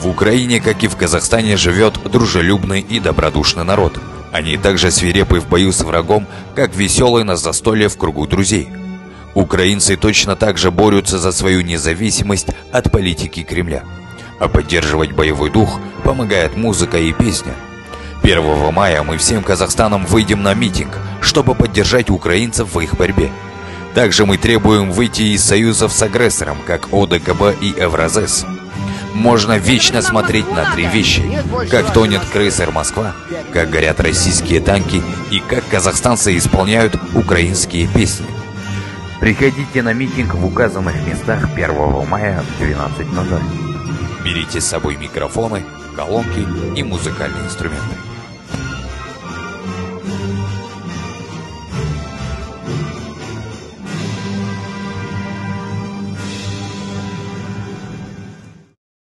В Украине, как и в Казахстане, живет дружелюбный и добродушный народ. Они также свирепы в бою с врагом, как веселые на застолье в кругу друзей. Украинцы точно так же борются за свою независимость от политики Кремля. А поддерживать боевой дух помогает музыка и песня. 1 мая мы всем Казахстаном выйдем на митинг, чтобы поддержать украинцев в их борьбе. Также мы требуем выйти из союзов с агрессором, как ОДКБ и Евразес. Можно вечно смотреть на три вещи. Как тонет крейсер Москва, как горят российские танки и как казахстанцы исполняют украинские песни. Приходите на митинг в указанных местах 1 мая в 12.00. Берите с собой микрофоны, колонки и музыкальные инструменты.